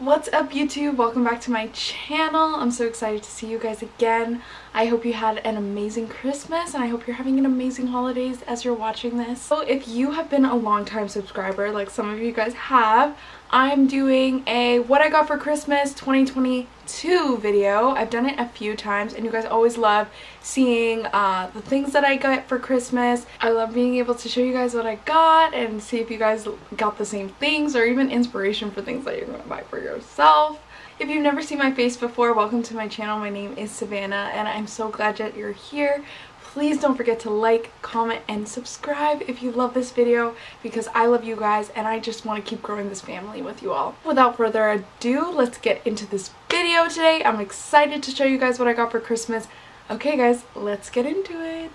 What's up YouTube? Welcome back to my channel. I'm so excited to see you guys again. I hope you had an amazing Christmas and I hope you're having an amazing holidays as you're watching this. So if you have been a long time subscriber like some of you guys have, I'm doing a what I got for Christmas 2022 video. I've done it a few times and you guys always love seeing uh, the things that I got for Christmas. I love being able to show you guys what I got and see if you guys got the same things or even inspiration for things that you're going to buy for yourself. If you've never seen my face before, welcome to my channel. My name is Savannah and I'm so glad that you're here. Please don't forget to like, comment, and subscribe if you love this video because I love you guys and I just want to keep growing this family with you all. Without further ado, let's get into this video today. I'm excited to show you guys what I got for Christmas. Okay guys, let's get into it.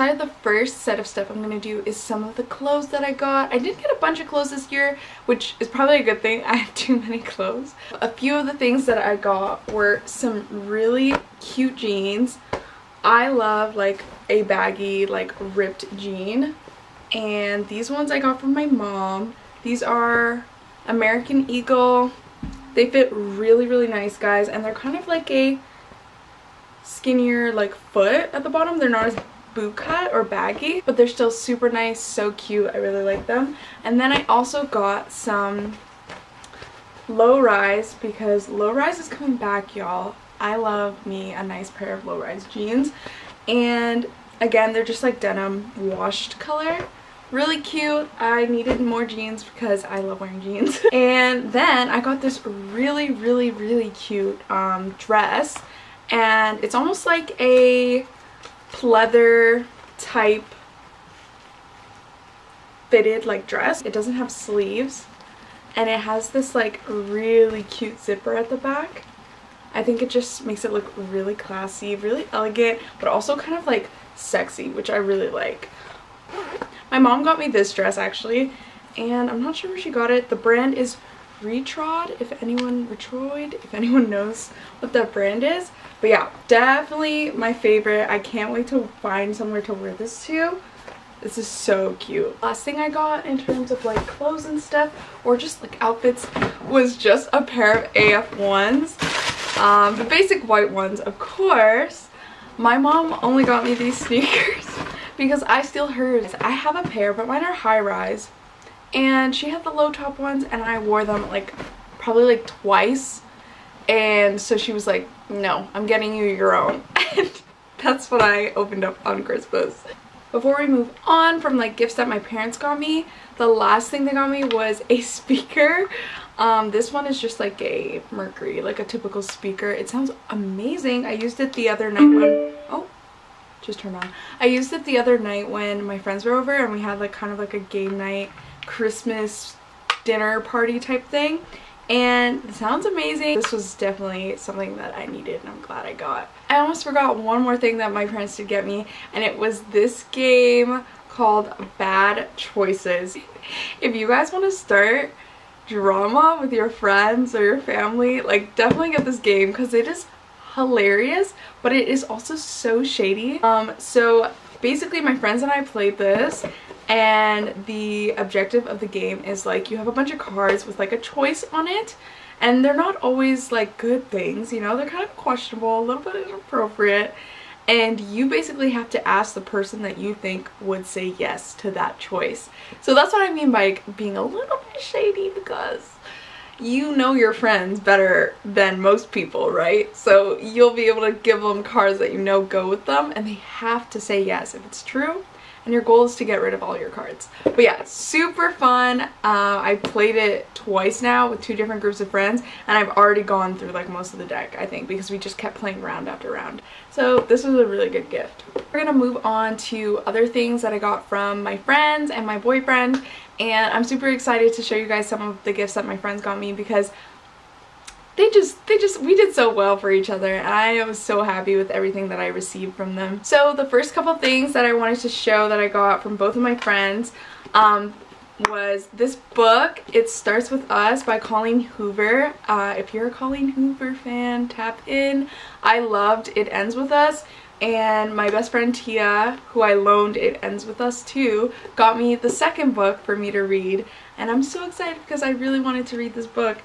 Decided the first set of stuff I'm going to do is some of the clothes that I got. I did get a bunch of clothes this year, which is probably a good thing. I have too many clothes. A few of the things that I got were some really cute jeans. I love like a baggy, like ripped jean. And these ones I got from my mom. These are American Eagle. They fit really, really nice, guys. And they're kind of like a skinnier like foot at the bottom. They're not as boot cut or baggy but they're still super nice so cute. I really like them. And then i also got some low rise because low rise is coming back y'all. I love me a nice pair of low rise jeans. And again they're just like denim washed color. Really cute. I needed more jeans because i love wearing jeans. And then i got this really really really cute um dress. And it's almost like a pleather type fitted like dress. It doesn't have sleeves and it has this like really cute zipper at the back. I think it just makes it look really classy, really elegant, but also kind of like sexy, which I really like. My mom got me this dress actually, and I'm not sure where she got it. The brand is Retrod, if anyone, Retroid, if anyone knows what that brand is. But yeah, definitely my favorite. I can't wait to find somewhere to wear this to. This is so cute. Last thing I got in terms of like clothes and stuff or just like outfits was just a pair of AF1s. Um, the basic white ones, of course. My mom only got me these sneakers because I steal hers. I have a pair, but mine are high rise. And she had the low top ones and I wore them like probably like twice and so she was like, no, I'm getting you your own. And that's what I opened up on Christmas. Before we move on from like gifts that my parents got me, the last thing they got me was a speaker. Um, this one is just like a Mercury, like a typical speaker. It sounds amazing. I used it the other night when, oh, just turned on. I used it the other night when my friends were over and we had like kind of like a game night Christmas dinner party type thing and it sounds amazing. This was definitely something that I needed and I'm glad I got. I almost forgot one more thing that my parents did get me and it was this game called Bad Choices. If you guys want to start drama with your friends or your family, like definitely get this game because it is hilarious but it is also so shady. Um, so basically my friends and I played this and the objective of the game is like you have a bunch of cards with like a choice on it and they're not always like good things you know? They're kind of questionable a little bit inappropriate and you basically have to ask the person that you think would say yes to that choice. So that's what I mean by being a little bit shady because you know your friends better than most people, right? So you'll be able to give them cards that you know go with them and they have to say yes. If it's true, and your goal is to get rid of all your cards. But yeah, super fun. Uh, I played it twice now with two different groups of friends and I've already gone through like most of the deck I think because we just kept playing round after round. So this was a really good gift. We're gonna move on to other things that I got from my friends and my boyfriend and I'm super excited to show you guys some of the gifts that my friends got me because they just, they just, we did so well for each other and I was so happy with everything that I received from them. So the first couple things that I wanted to show that I got from both of my friends um, was this book. It Starts With Us by Colleen Hoover. Uh, if you're a Colleen Hoover fan, tap in. I loved It Ends With Us and my best friend Tia, who I loaned It Ends With Us too, got me the second book for me to read and I'm so excited because I really wanted to read this book.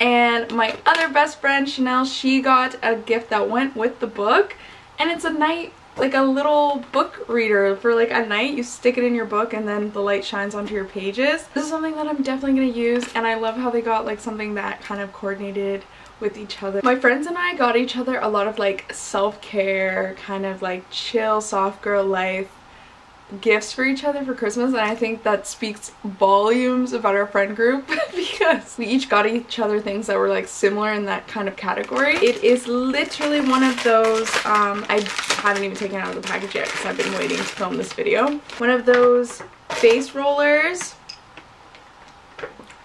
And my other best friend Chanel, she got a gift that went with the book. And it's a night like a little book reader. For like a night you stick it in your book and then the light shines onto your pages. This is something that i'm definitely going to use and i love how they got like something that kind of coordinated with each other. My friends and i got each other a lot of like self-care kind of like chill soft girl life gifts for each other for Christmas and I think that speaks volumes about our friend group because we each got each other things that were like similar in that kind of category. It is literally one of those, um, I haven't even taken out of the package yet because I've been waiting to film this video. One of those face rollers.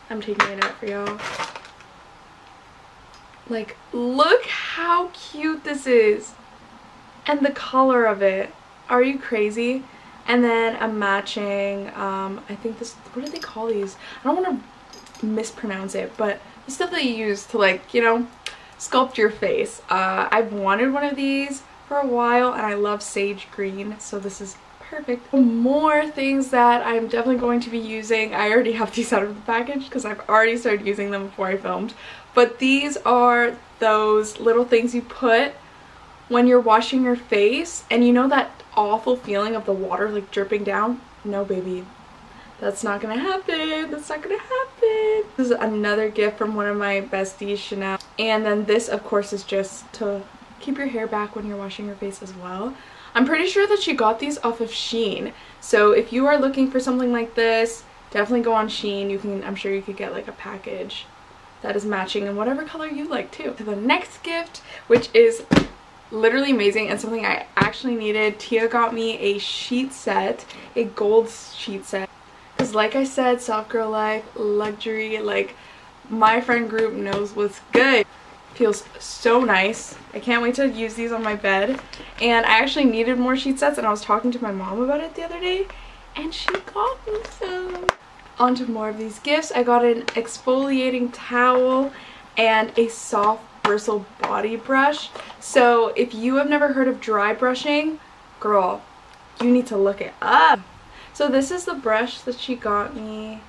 I'm taking it out for y'all. Like, look how cute this is. And the color of it. Are you crazy? And then a matching um i think this what do they call these? I don't want to mispronounce it but the stuff that you use to like you know sculpt your face. Uh i've wanted one of these for a while and i love sage green so this is perfect. More things that i'm definitely going to be using. I already have these out of the package because i've already started using them before i filmed. But these are those little things you put when you're washing your face and you know that awful feeling of the water like dripping down? No baby. That's not gonna happen. That's not gonna happen. This is another gift from one of my besties chanel. And then this of course is just to keep your hair back when you're washing your face as well. I'm pretty sure that she got these off of shein. So if you are looking for something like this definitely go on shein. You can i'm sure you could get like a package that is matching in whatever color you like too. To the next gift, which is literally amazing and something I actually needed. Tia got me a sheet set, a gold sheet set. Because like I said, soft girl life, luxury, like my friend group knows what's good. Feels so nice. I can't wait to use these on my bed. And I actually needed more sheet sets and I was talking to my mom about it the other day and she got me some. On to more of these gifts. I got an exfoliating towel and a soft bristle body brush. So if you have never heard of dry brushing, girl, you need to look it up. So this is the brush that she got me.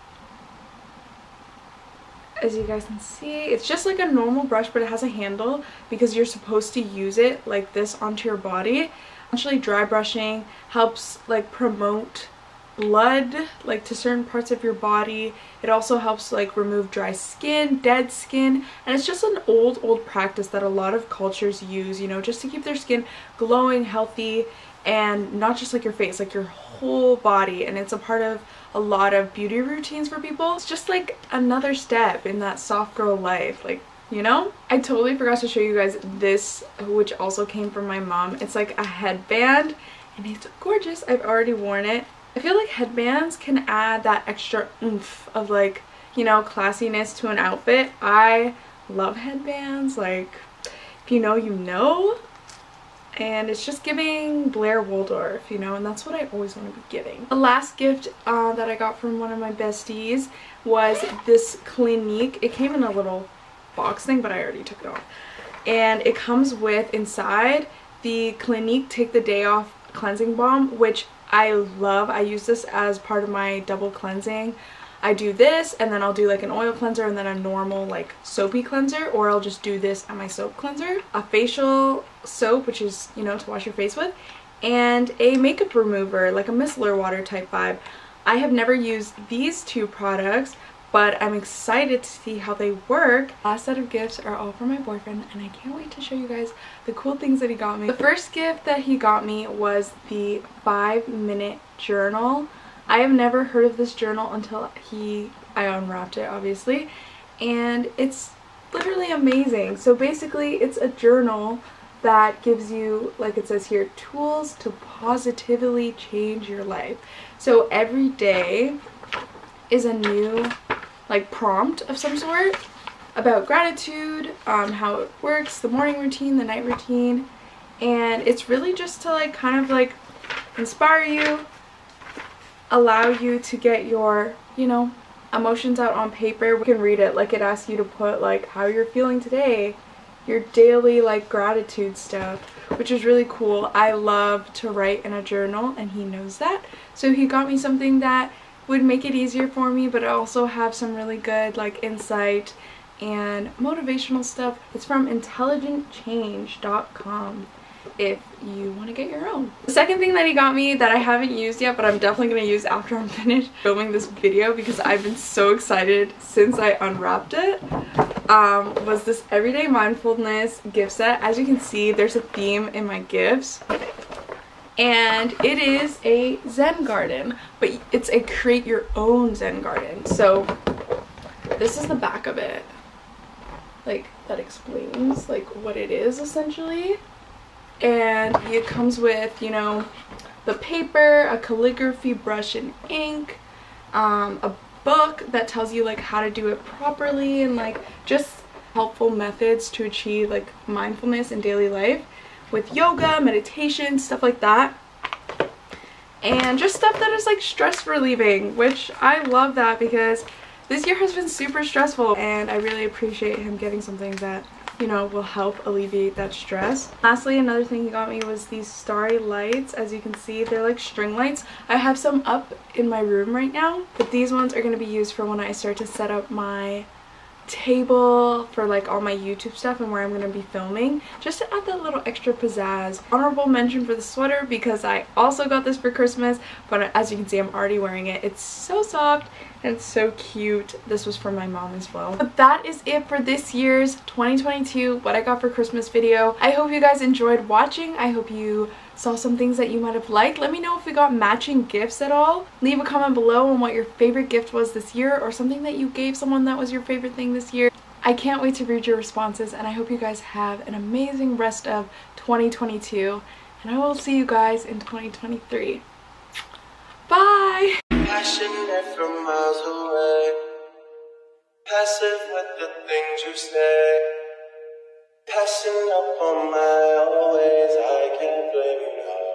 As you guys can see, it's just like a normal brush, but it has a handle because you're supposed to use it like this onto your body. Actually, dry brushing helps like promote blood like to certain parts of your body. It also helps like remove dry skin dead skin and it's just an old old practice that a lot of cultures use you know just to keep their skin glowing healthy and not just like your face like your whole body. And it's a part of a lot of beauty routines for people. It's just like another step in that soft girl life like you know? I totally forgot to show you guys this which also came from my mom. It's like a headband and it's gorgeous. I've already worn it I feel like headbands can add that extra oomph of like, you know, classiness to an outfit. I love headbands. Like, if you know, you know. And it's just giving Blair Waldorf, you know, and that's what I always want to be giving. The last gift uh, that I got from one of my besties was this Clinique. It came in a little box thing, but I already took it off. And it comes with inside the Clinique Take the Day Off cleansing balm which I love. I use this as part of my double cleansing. I do this and then I'll do like an oil cleanser and then a normal like soapy cleanser or I'll just do this on my soap cleanser. A facial soap which is you know to wash your face with and a makeup remover like a micellar water type vibe. I have never used these two products but I'm excited to see how they work. Last set of gifts are all for my boyfriend and I can't wait to show you guys the cool things that he got me. The first gift that he got me was the 5 minute journal. I have never heard of this journal until he I unwrapped it obviously and it's literally amazing. So basically it's a journal that gives you, like it says here, tools to positively change your life. So every day is a new like prompt of some sort about gratitude, um, how it works, the morning routine, the night routine, and it's really just to like kind of like inspire you, allow you to get your, you know, emotions out on paper. We can read it like it asks you to put like how you're feeling today, your daily like gratitude stuff, which is really cool. I love to write in a journal and he knows that. So he got me something that would make it easier for me but I also have some really good like insight and motivational stuff. It's from intelligentchange.com if you want to get your own. The second thing that he got me that I haven't used yet but I'm definitely going to use after I'm finished filming this video because I've been so excited since I unwrapped it um, was this everyday mindfulness gift set. As you can see there's a theme in my gifts and it is a zen garden but it's a create your own zen garden. So this is the back of it. Like that explains like what it is essentially. And it comes with you know the paper a calligraphy brush and ink um, a book that tells you like how to do it properly and like just helpful methods to achieve like mindfulness in daily life with yoga, meditation, stuff like that. And just stuff that is like stress relieving, which I love that because this year has been super stressful and I really appreciate him getting something that you know will help alleviate that stress. Lastly another thing he got me was these starry lights. As you can see they're like string lights. I have some up in my room right now but these ones are going to be used for when i start to set up my table for like all my YouTube stuff and where I'm going to be filming just to add that little extra pizzazz. Honorable mention for the sweater because I also got this for Christmas but as you can see I'm already wearing it. It's so soft and so cute. This was from my mom as well. But that is it for this year's 2022 what I got for Christmas video. I hope you guys enjoyed watching. I hope you saw some things that you might have liked. Let me know if we got matching gifts at all. Leave a comment below on what your favorite gift was this year or something that you gave someone that was your favorite thing this year. I can't wait to read your responses and I hope you guys have an amazing rest of 2022 and I will see you guys in 2023. Bye! Passive with the things you say Passing up on my always, I can't blame you now.